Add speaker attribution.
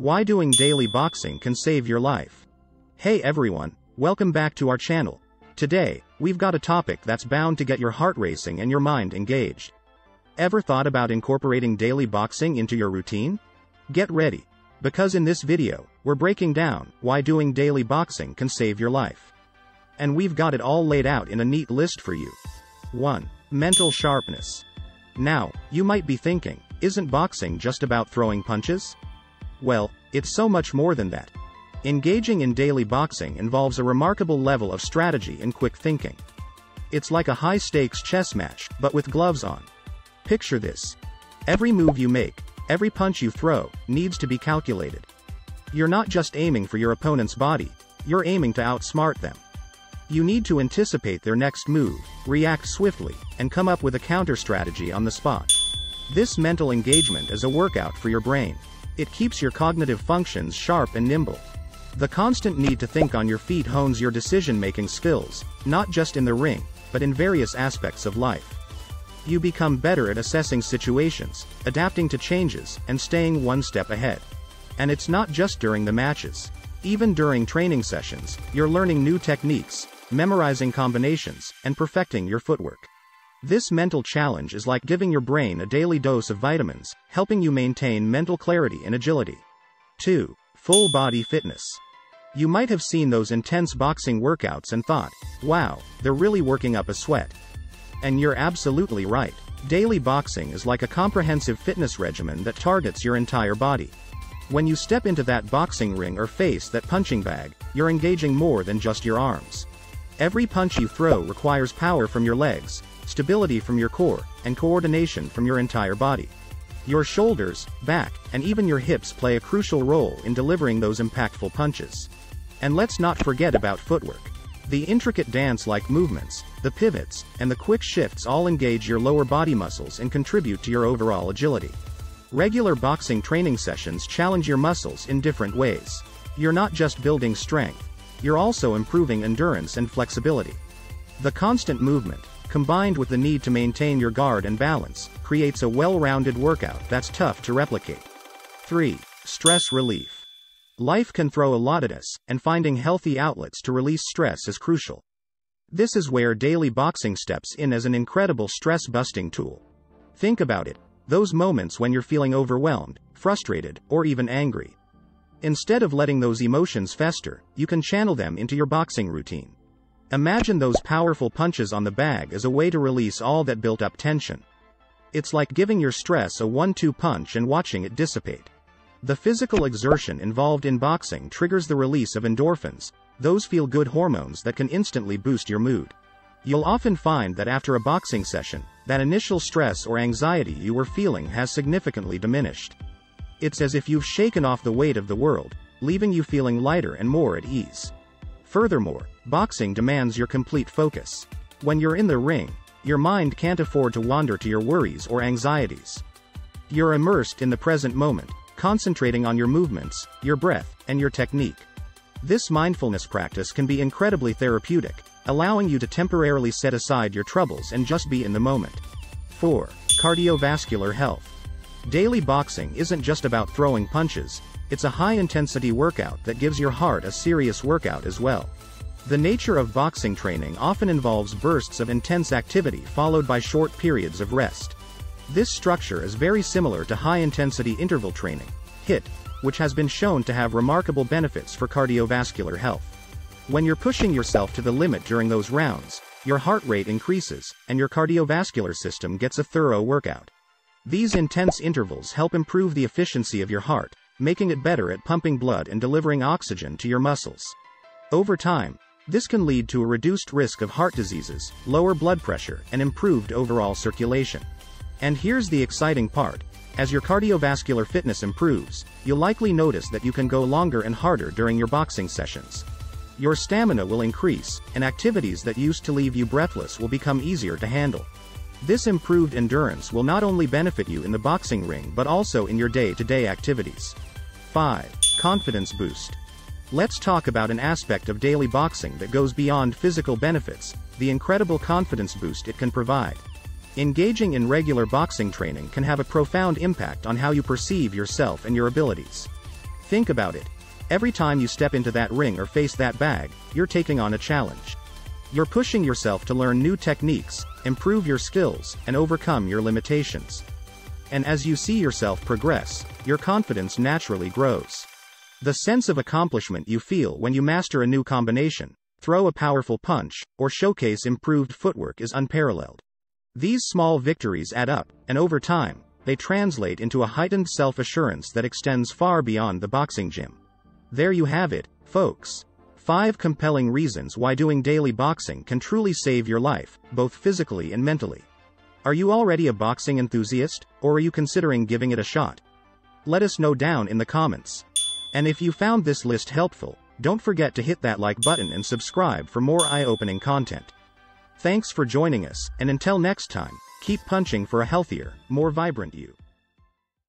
Speaker 1: Why doing daily boxing can save your life. Hey everyone, welcome back to our channel. Today, we've got a topic that's bound to get your heart racing and your mind engaged. Ever thought about incorporating daily boxing into your routine? Get ready. Because in this video, we're breaking down why doing daily boxing can save your life. And we've got it all laid out in a neat list for you. 1. Mental sharpness. Now, you might be thinking, isn't boxing just about throwing punches? Well, it's so much more than that. Engaging in daily boxing involves a remarkable level of strategy and quick thinking. It's like a high-stakes chess match, but with gloves on. Picture this. Every move you make, every punch you throw, needs to be calculated. You're not just aiming for your opponent's body, you're aiming to outsmart them. You need to anticipate their next move, react swiftly, and come up with a counter strategy on the spot. This mental engagement is a workout for your brain. It keeps your cognitive functions sharp and nimble. The constant need to think on your feet hones your decision-making skills, not just in the ring, but in various aspects of life. You become better at assessing situations, adapting to changes, and staying one step ahead. And it's not just during the matches. Even during training sessions, you're learning new techniques, memorizing combinations, and perfecting your footwork. This mental challenge is like giving your brain a daily dose of vitamins, helping you maintain mental clarity and agility. 2. Full body fitness. You might have seen those intense boxing workouts and thought, wow, they're really working up a sweat. And you're absolutely right. Daily boxing is like a comprehensive fitness regimen that targets your entire body. When you step into that boxing ring or face that punching bag, you're engaging more than just your arms. Every punch you throw requires power from your legs, stability from your core, and coordination from your entire body. Your shoulders, back, and even your hips play a crucial role in delivering those impactful punches. And let's not forget about footwork. The intricate dance-like movements, the pivots, and the quick shifts all engage your lower body muscles and contribute to your overall agility. Regular boxing training sessions challenge your muscles in different ways. You're not just building strength, you're also improving endurance and flexibility. The constant movement, combined with the need to maintain your guard and balance, creates a well-rounded workout that's tough to replicate. 3. Stress relief. Life can throw a lot at us, and finding healthy outlets to release stress is crucial. This is where daily boxing steps in as an incredible stress-busting tool. Think about it, those moments when you're feeling overwhelmed, frustrated, or even angry. Instead of letting those emotions fester, you can channel them into your boxing routine. Imagine those powerful punches on the bag as a way to release all that built up tension. It's like giving your stress a one-two punch and watching it dissipate. The physical exertion involved in boxing triggers the release of endorphins, those feel-good hormones that can instantly boost your mood. You'll often find that after a boxing session, that initial stress or anxiety you were feeling has significantly diminished. It's as if you've shaken off the weight of the world, leaving you feeling lighter and more at ease. Furthermore, boxing demands your complete focus. When you're in the ring, your mind can't afford to wander to your worries or anxieties. You're immersed in the present moment, concentrating on your movements, your breath, and your technique. This mindfulness practice can be incredibly therapeutic, allowing you to temporarily set aside your troubles and just be in the moment. 4. Cardiovascular health. Daily boxing isn't just about throwing punches, it's a high-intensity workout that gives your heart a serious workout as well. The nature of boxing training often involves bursts of intense activity followed by short periods of rest. This structure is very similar to high-intensity interval training, HIIT, which has been shown to have remarkable benefits for cardiovascular health. When you're pushing yourself to the limit during those rounds, your heart rate increases, and your cardiovascular system gets a thorough workout. These intense intervals help improve the efficiency of your heart, making it better at pumping blood and delivering oxygen to your muscles. Over time, this can lead to a reduced risk of heart diseases, lower blood pressure, and improved overall circulation. And here's the exciting part. As your cardiovascular fitness improves, you'll likely notice that you can go longer and harder during your boxing sessions. Your stamina will increase, and activities that used to leave you breathless will become easier to handle. This improved endurance will not only benefit you in the boxing ring but also in your day-to-day -day activities. 5. Confidence Boost. Let's talk about an aspect of daily boxing that goes beyond physical benefits, the incredible confidence boost it can provide. Engaging in regular boxing training can have a profound impact on how you perceive yourself and your abilities. Think about it. Every time you step into that ring or face that bag, you're taking on a challenge. You're pushing yourself to learn new techniques, improve your skills, and overcome your limitations. And as you see yourself progress, your confidence naturally grows. The sense of accomplishment you feel when you master a new combination, throw a powerful punch, or showcase improved footwork is unparalleled. These small victories add up, and over time, they translate into a heightened self assurance that extends far beyond the boxing gym. There you have it, folks. 5 compelling reasons why doing daily boxing can truly save your life, both physically and mentally. Are you already a boxing enthusiast, or are you considering giving it a shot? Let us know down in the comments. And if you found this list helpful, don't forget to hit that like button and subscribe for more eye-opening content. Thanks for joining us, and until next time, keep punching for a healthier, more vibrant you.